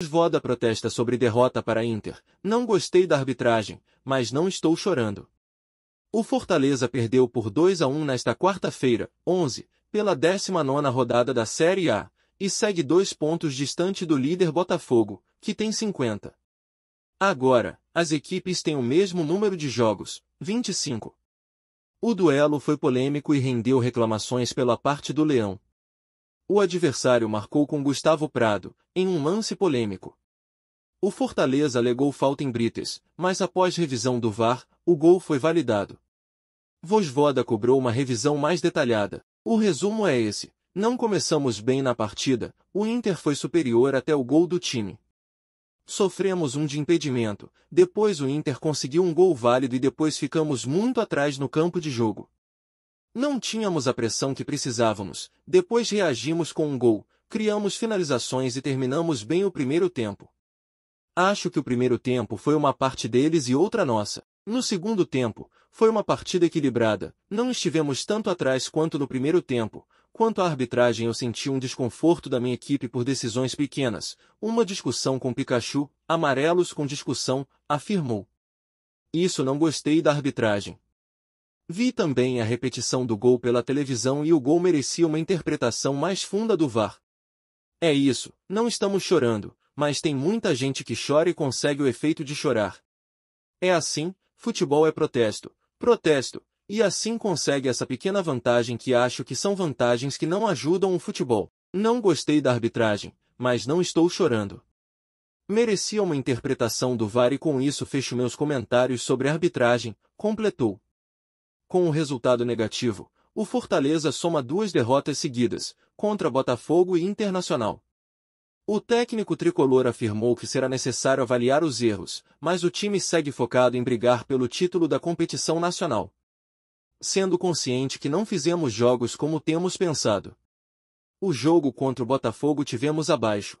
Voda protesta sobre derrota para Inter. Não gostei da arbitragem, mas não estou chorando. O Fortaleza perdeu por 2 a 1 nesta quarta-feira, 11, pela 19ª rodada da Série A, e segue dois pontos distante do líder Botafogo, que tem 50. Agora, as equipes têm o mesmo número de jogos, 25. O duelo foi polêmico e rendeu reclamações pela parte do Leão. O adversário marcou com Gustavo Prado, em um lance polêmico. O Fortaleza alegou falta em Brites, mas após revisão do VAR, o gol foi validado. Vosvoda cobrou uma revisão mais detalhada. O resumo é esse. Não começamos bem na partida, o Inter foi superior até o gol do time. Sofremos um de impedimento, depois o Inter conseguiu um gol válido e depois ficamos muito atrás no campo de jogo. Não tínhamos a pressão que precisávamos, depois reagimos com um gol, criamos finalizações e terminamos bem o primeiro tempo. Acho que o primeiro tempo foi uma parte deles e outra nossa. No segundo tempo, foi uma partida equilibrada, não estivemos tanto atrás quanto no primeiro tempo, Quanto à arbitragem eu senti um desconforto da minha equipe por decisões pequenas, uma discussão com Pikachu, amarelos com discussão, afirmou. Isso não gostei da arbitragem. Vi também a repetição do gol pela televisão e o gol merecia uma interpretação mais funda do VAR. É isso, não estamos chorando, mas tem muita gente que chora e consegue o efeito de chorar. É assim, futebol é protesto, protesto, e assim consegue essa pequena vantagem que acho que são vantagens que não ajudam o futebol. Não gostei da arbitragem, mas não estou chorando. Merecia uma interpretação do VAR e com isso fecho meus comentários sobre a arbitragem, completou. Com o resultado negativo, o Fortaleza soma duas derrotas seguidas, contra Botafogo e Internacional. O técnico tricolor afirmou que será necessário avaliar os erros, mas o time segue focado em brigar pelo título da competição nacional sendo consciente que não fizemos jogos como temos pensado. O jogo contra o Botafogo tivemos abaixo,